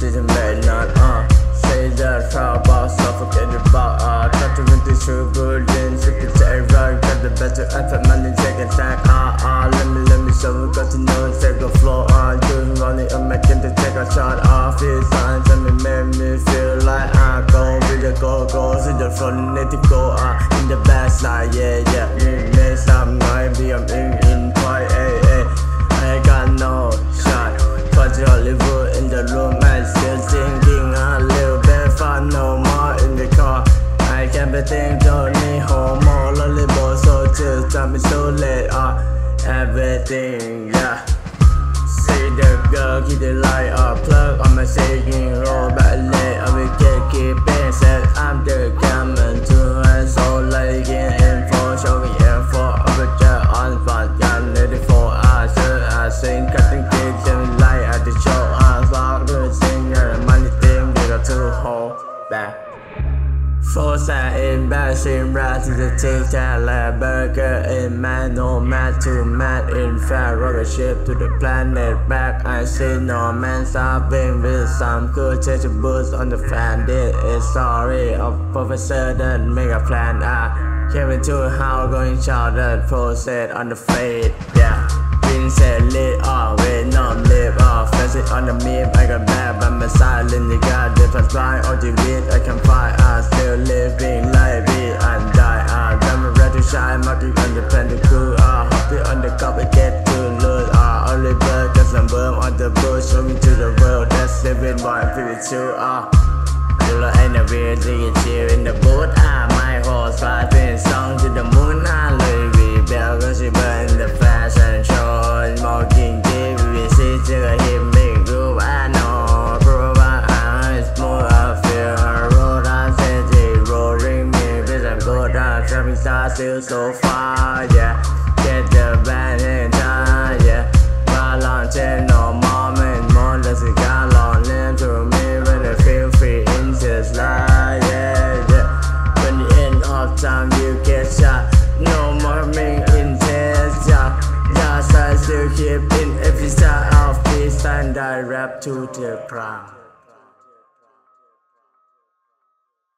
didn't make not? Uh Say that proud about suffocate about uh Cut to into true good Sick to take right Got the better effort money take a stack uh uh Let me let me show you got to know take a floor. Uh Doing running I'm making to take a shot uh Feel signs and it make me feel like I go with the go go See the front need to go. Uh In the back slide yeah yeah I can't be think don't need so just tell me so late uh everything yeah. See the girl keep the light up plug on my shaking roll back late I will get keeping said I'm Force in bashing rat to the tic tac like burger. In man no man to man. In fact rocket ship to the planet back. I see no man stopping with some good change boots on the fan this is sorry. Of professor that make a plan. I came into how going shout that process on the fade yeah. Been said lit off with no lip off. Fancy on the meme I got bad by my silent You got different blind or the pentacle I hop it on the cup get to lose I only bird cause I'm burn on the bush Show me to the world that's living by pretty chill Ah You look in the rear do you chill in the boat Ah I'm star still so far yeah. Get the band in time yeah. Ballon ten no moment more Let's get long live to me when I feel free in this life yeah yeah. When the end of time you get shot. No more me in test yeah. Yes I still keep in every style of peace and I rap to the ground